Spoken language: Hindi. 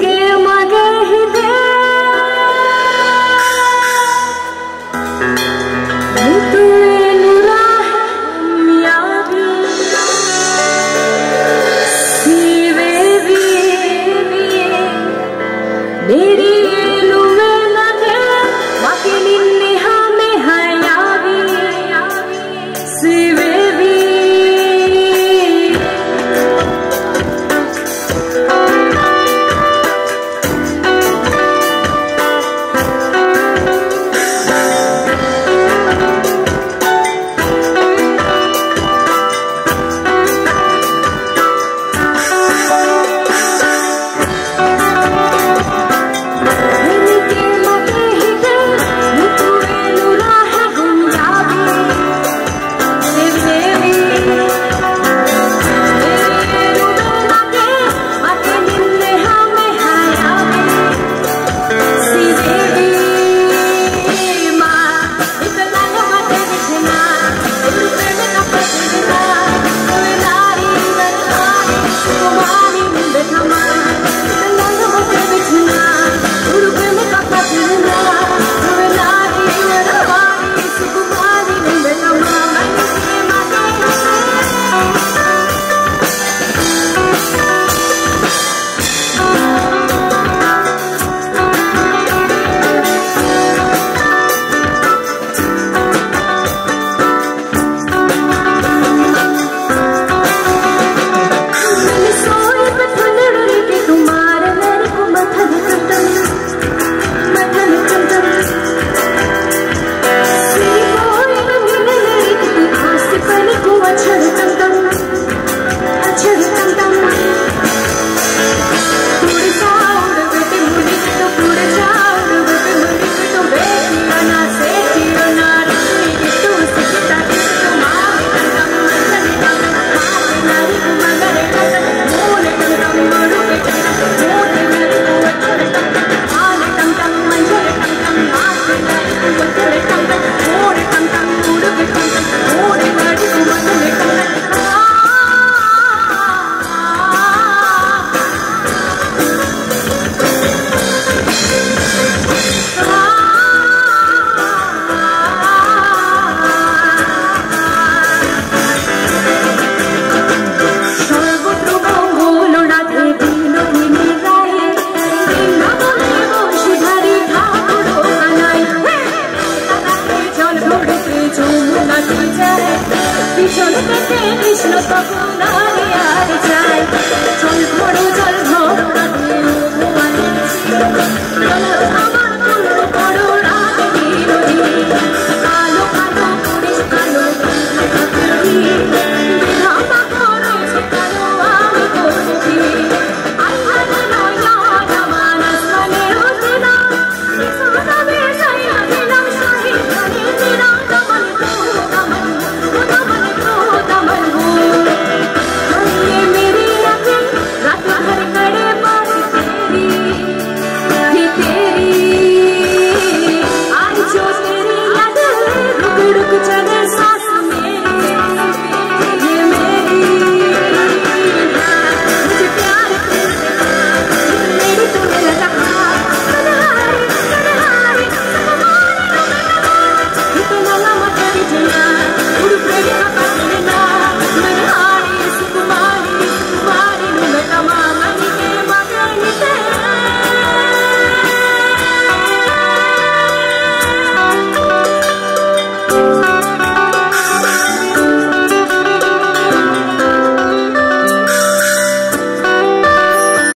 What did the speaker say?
के मगह तू কৃষ্ণ কখন আমি আর যাই। চল ধরো